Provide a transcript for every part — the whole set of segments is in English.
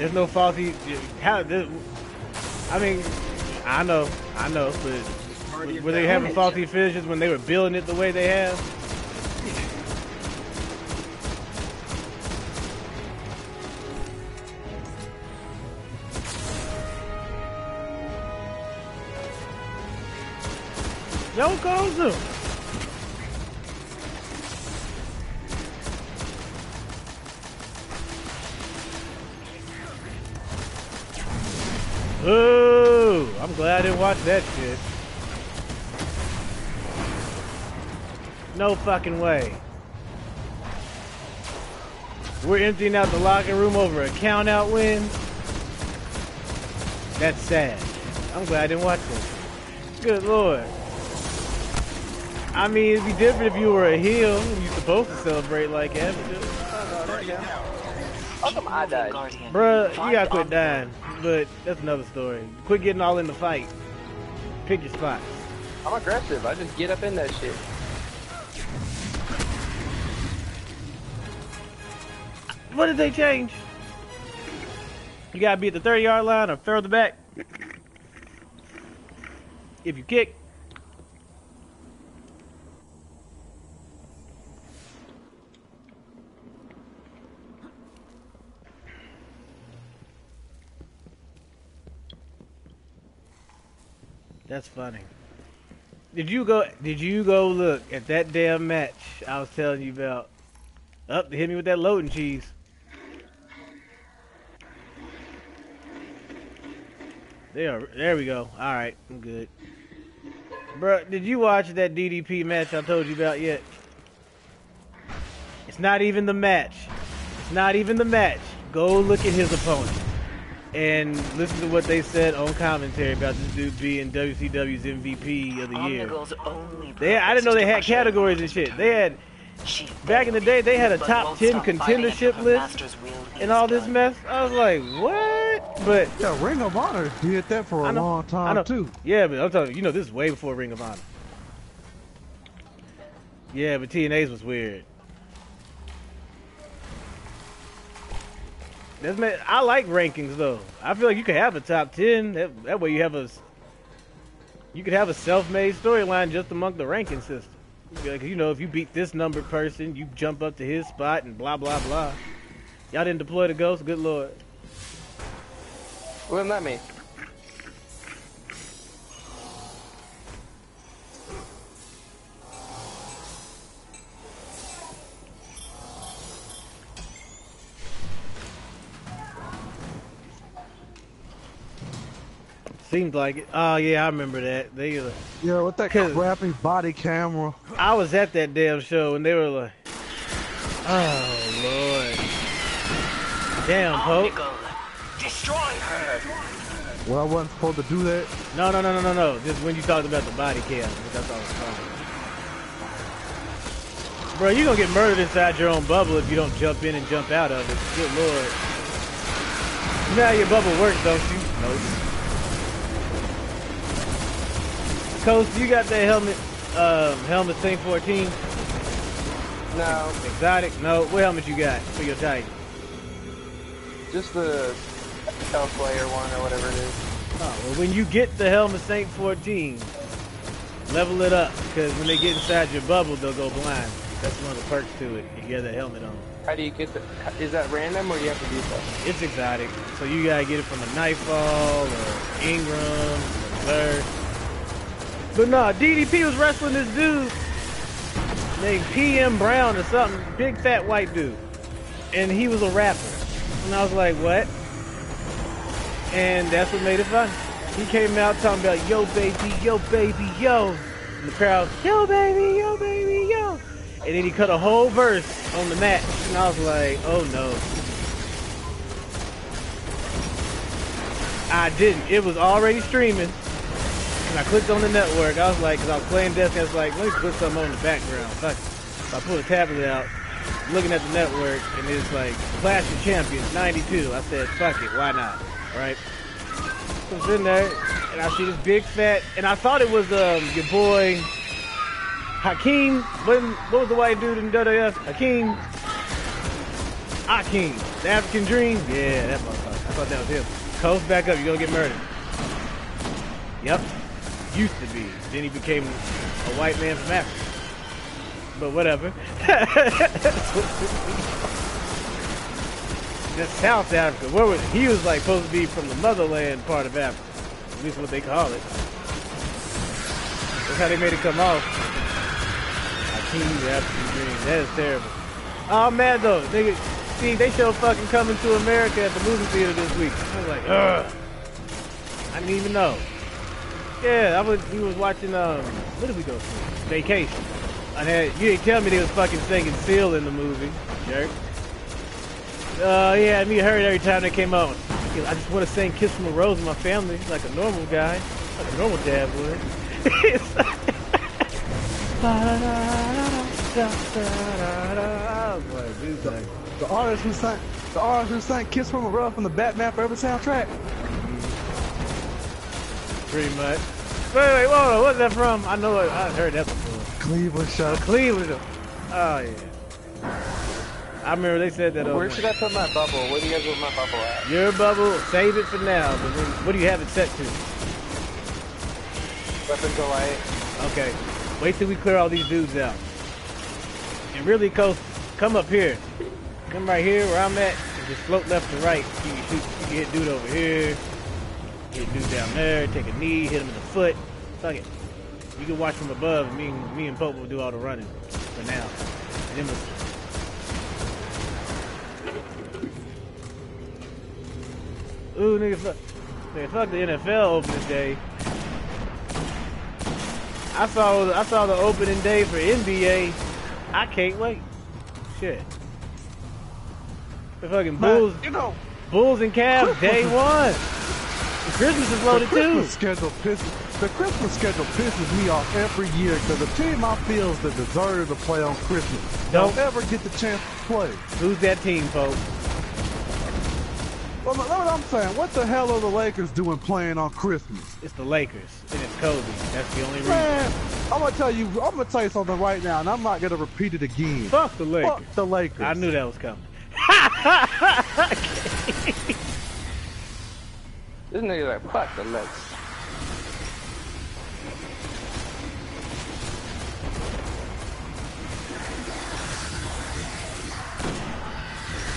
There's no faulty. How? This, I mean, I know, I know, but were they having faulty fissures when they were building it the way they have? Yo, Gozu! I'm glad I didn't watch that shit. No fucking way. We're emptying out the locker room over a count out win. That's sad. I'm glad I didn't watch this. Good lord. I mean, it'd be different if you were a heel and you're supposed to celebrate like that. How come I died? Bruh, you gotta quit dying. But that's another story. Quit getting all in the fight. Pick your spots. I'm aggressive. I just get up in that shit. What did they change? You gotta be at the 30 yard line or further back. If you kick. That's funny. Did you go did you go look at that damn match I was telling you about? Up, they hit me with that loading cheese. There, there we go. All right, I'm good. Bro, did you watch that DDP match I told you about yet? It's not even the match. It's not even the match. Go look at his opponent and listen to what they said on commentary about this dude being WCW's MVP of the year. They, I didn't know they had categories and shit. They had back in the day they had a top ten contendership list and all this mess. I was like, what? But yeah, Ring of Honor did that for a know, long time too. Yeah, but I'm telling you, you know, this is way before Ring of Honor. Yeah, but TNA's was weird. That's man. I like rankings though. I feel like you could have a top ten. That, that way you have a you could have a self-made storyline just among the ranking system. Like, you know, if you beat this numbered person, you jump up to his spot and blah blah blah. Y'all didn't deploy the ghost. Good lord. What does that mean? Seems like it. Oh yeah, I remember that. They were like, yeah, with that crappy body camera. I was at that damn show and they were like, "Oh lord, damn, Pope." Destroy her. Well, I wasn't supposed to do that. No, no, no, no, no, no. Just when you talked about the body cam, that's all I was talking. Bro, you gonna get murdered inside your own bubble if you don't jump in and jump out of it. Good lord. You know how your bubble works, don't you? Nope. Coach, you got that helmet, um, helmet Saint 14? No. Exotic? No. What helmet you got for your Titan? Just the Hellslayer one or whatever it is. Oh, well, when you get the helmet Saint 14, level it up, because when they get inside your bubble, they'll go blind. That's one of the perks to it, you have that helmet on. How do you get the, is that random or do you have to do something? It's exotic, so you gotta get it from a Nightfall, or engram, or Burst. But nah, DDP was wrestling this dude named PM Brown or something, big fat white dude. And he was a rapper. And I was like, what? And that's what made it fun. He came out talking about, yo baby, yo baby, yo. And the crowd, yo baby, yo baby, yo. And then he cut a whole verse on the match. And I was like, oh no. I didn't. It was already streaming. And I clicked on the network. I was like, because I was playing Destiny, I was like, let me put something on the background. I, so I pulled a tablet out, looking at the network, and it's like, Clash of Champions, 92. I said, fuck it, why not? Right? So I was in there, and I see this big fat, and I thought it was um, your boy, Akeem. What, what was the white dude in WWF? Akeem. Akeem. The African Dream? Yeah, that motherfucker. I thought that was him. Coast back up. You're gonna get murdered. Yep. Used to be. Then he became a white man from Africa. But whatever. That's South Africa. Where was he was like supposed to be from the motherland part of Africa. At least what they call it. That's how they made it come off. Akeem African Dream. That is terrible. Oh man though, nigga see they show fucking coming to America at the movie theater this week. I was like, ugh. I didn't even know. Yeah, I was we was watching um what did we go see? Vacation. I had you didn't tell me they was fucking singing Seal in the movie, jerk. Uh yeah, me heard every time they came out. I just want to sing Kiss from a Rose with my family, like a normal guy, like a normal dad would. I was like, dude, like, The artist who sang, the artist who sang "Kiss from a Rose" from the Batman Forever soundtrack. Pretty much. Wait, wait, whoa, what's that from? I know it, I heard that before. Cleveland show. Cleveland. Oh yeah. I remember they said that. Where over should I put my bubble? Where do you guys want my bubble at? Your bubble, save it for now. But when, what do you have it set to? Weapons of light. Okay. Wait till we clear all these dudes out. And really, Coast, come up here. Come right here where I'm at. And just float left to right. You can shoot. You can hit dude over here. Hit dude down there. Take a knee. Hit him in the foot. Fuck it. You can watch from above. Me and me and Pope will do all the running for now. And then we'll, Ooh, nigga, fuck, nigga, fuck the NFL opening day. I saw I saw the opening day for NBA. I can't wait. Shit. The fucking Bulls, you know, Bulls and Cavs day one. The Christmas is the loaded too. Christmas schedule pisses. The Christmas schedule pisses me off every year because the team I feel is the deserve to play on Christmas Don't- don't ever get the chance to play. Who's that team, folks? Well, that's what I'm saying. What the hell are the Lakers doing playing on Christmas? It's the Lakers and it's Kobe. That's the only reason. Man, I'm gonna tell you. I'm gonna tell you something right now, and I'm not gonna repeat it again. Fuck the Lakers. Fuck the Lakers. I knew that was coming. This nigga like fuck the legs.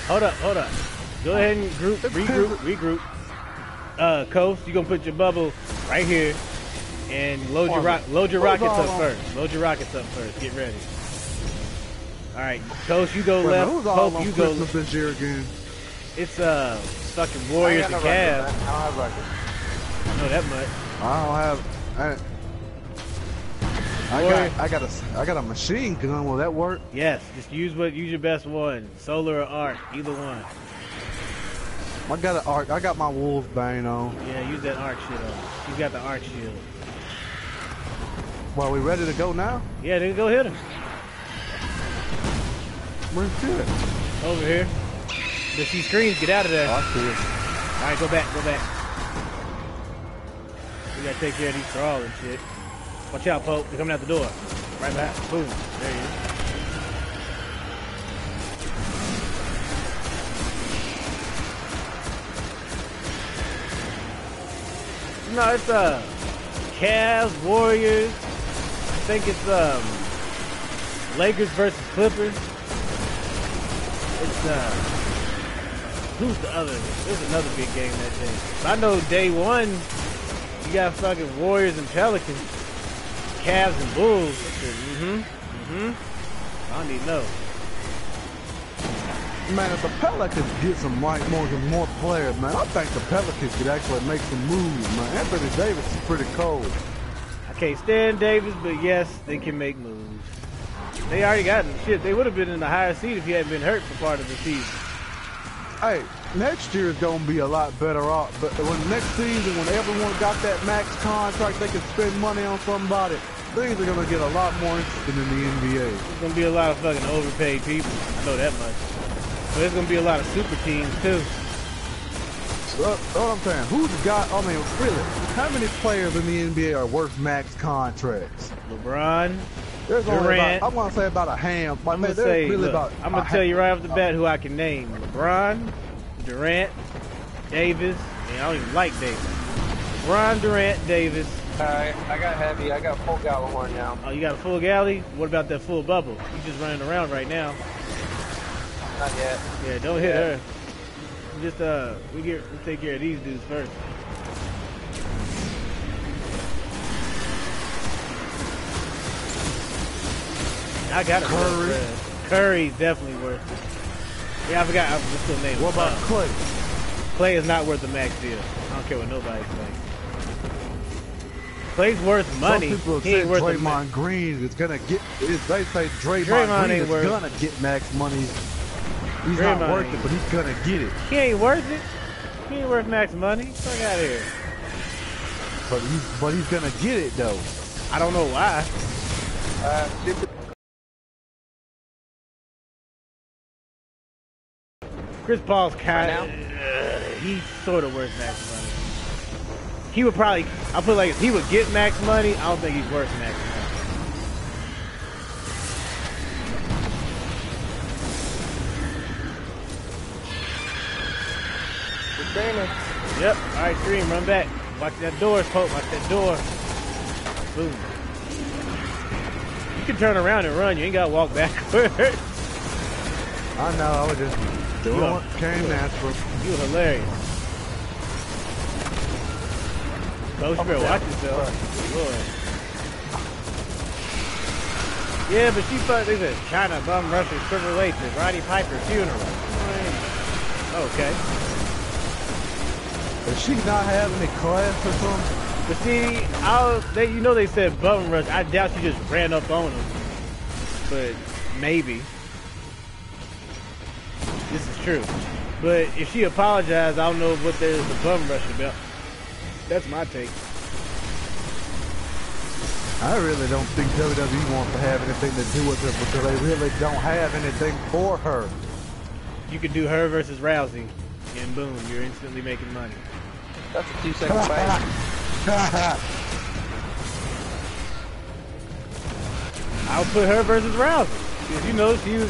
Hold up, hold up. Go ahead and group, regroup, regroup. Uh, Coast, you gonna put your bubble right here, and load your rock, load your rockets up first. Load your rockets up first. Get ready. All right, Coast, you go Wait a minute, left. who's all Pope, on you go. Christmas this year again? It's uh, fucking I Warriors ain't and Cavs. I don't have records. I know that much. I don't have. I, I got. I got a. I got a machine gun. Will that work? Yes, just use what use your best one. Solar or arc, either one. I got an arc. I got my wolf bane on. Yeah, use that arc shit on. You got the arc shield. Well, we ready to go now? Yeah, then go hit him. Where's it? Over here. Does she screens. Get out of there. Oh. All right, go back, go back. We gotta take care of these crawling shit. Watch out, Pope. They're coming out the door. Right back. Boom. There he is. No, it's uh Cavs, Warriors. I think it's um Lakers versus Clippers. It's uh who's the other? There's another big game that day. I know day one, you got fucking Warriors and Pelicans, Cavs and Bulls. Mm-hmm. Mm-hmm. I don't need to know. Man, if the Pelicans get some like more and more players, man, I think the Pelicans could actually make some moves, man. Anthony Davis is pretty cold. I can't stand Davis, but yes, they can make moves. They already got shit. They would have been in the higher seed if he hadn't been hurt for part of the season. Hey, next year is gonna be a lot better off. But when next season, when everyone got that max contract, they can spend money on somebody. Things are gonna get a lot more interesting in the NBA. There's gonna be a lot of fucking overpaid people. I know that much. But there's gonna be a lot of super teams too. So, what I'm saying, who's got? I mean, really, how many players in the NBA are worth max contracts? LeBron. There's only Durant. about, I want to say about a hand. But I'm gonna there's say, really look, about. I'm gonna tell ha- you right off the bat who I can name: LeBron, Durant, Davis. Man, I don't even like Davis. Ron Durant, Davis. Alright, I got heavy. I got full Gjallarhorn now. Oh, you got a full galley? What about that full bubble? You just running around right now. Not yet. Yeah, don't hit Yeah. her. Just uh, we get we take care of these dudes first. I got a Curry. Curry's definitely worth it. Yeah, I forgot. I was still name. What about Clay? Clay is not worth a max deal. I don't care what nobody's saying. Clay's worth money. Some people he say ain't worth the Draymond Green is gonna get. Is, they say Draymond, Draymond Green is worth- gonna get max money. He's Draymond not worth it, but he's gonna get it. He ain't worth it. He ain't worth max money. Fuck out of here. But he's but he's gonna get it though. I don't know why. Uh, Chris Paul's kind Right of, uh, he's sort of worth max money. He would probably, I'll put it like this, he would get max money. I don't think he's worth max money. We're. Yep. All right, Stream, run back. Watch that door, Pope. Watch that door. Boom. You can turn around and run. You ain't got to walk backwards. I know. I was just doing Yeah. what came natural. you hilarious. Coach, you better watch yourself. Lord. Yeah, but she thought they said Chyna bum rushes Triple H at Roddy Piper's funeral. Okay. Does she not have any class or something? But see, I'll, they, you know they said bum rush. I doubt she just ran up on him. But maybe. This is true. But if she apologized, I don't know what there's a bum rush about. That's my take. I really don't think WWE wants to have anything to do with her because they really don't have anything for her. You could do her versus Rousey, and boom, you're instantly making money. That's a two second fight. I'll put her versus Rousey. Because you know she was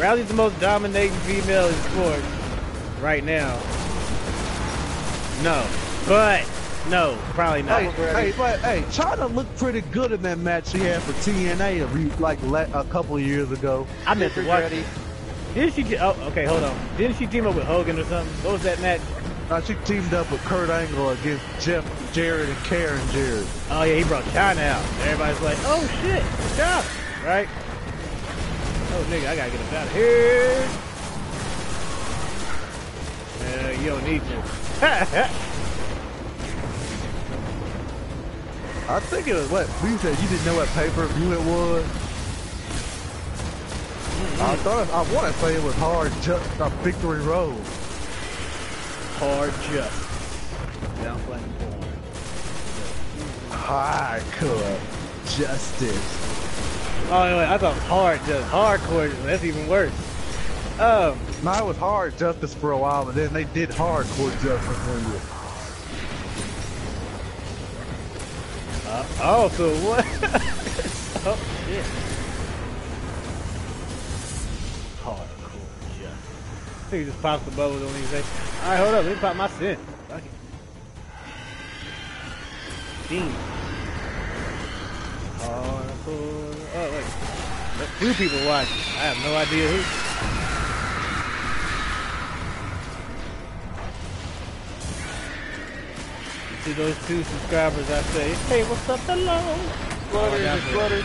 Rousey's the most dominating female in sports right now. No. But no, probably not. Hey, hey, but hey, Chyna looked pretty good in that match she had for TNA a re- like le- a couple of years ago. I meant to watch it. Didn't she? Oh, okay, hold on. Didn't she team up with Hogan or something? What was that match? Uh, she teamed up with Kurt Angle against Jeff Jarrett and Karen Jarrett. Oh yeah, he brought Chyna out. Everybody's like, oh shit, Chyna, right? Oh nigga, I gotta get up out of here. Uh, you don't need to. I think it was what you said. You didn't know what pay per view it was. I thought I want to say it was hard just a victory road. Hard just justice. Sounds like porn. High court justice. Oh wait, I thought hard just hardcore. That's even worse. Um, No, it was hard justice for a while, but then they did hardcore justice when you. uh, oh, so what? oh shit. Hardcore justice. I think he just pops the bubble, don't even say. All right, hold up, let me pop my sin. Fuck it. Hardcore. Oh wait, Let two people watch. I have no idea who. To those two subscribers, I say, hey, what's up, hello? Flutter, Oh, just flutter.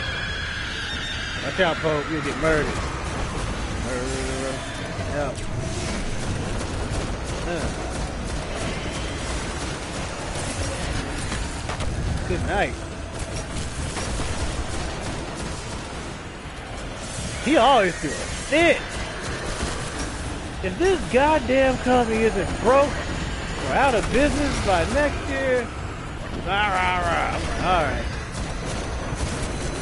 Watch out, Pope. You'll get murdered. Murder. Yeah. Good night. He always do it. If this goddamn company isn't broke or out of business by next year, rah, rah, rah. All right.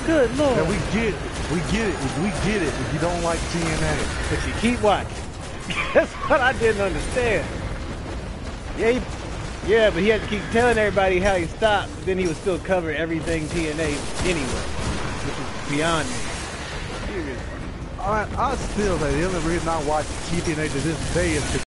Good lord. And we get it. We get it. We get it. If you don't like TNA, But you keep watching. That's what I didn't understand. Yeah, he, yeah, but he had to keep telling everybody how he stopped. But then he would still cover everything TNA anyway, which is beyond me. Seriously. I, I still say the only reason I watch TNA to this day is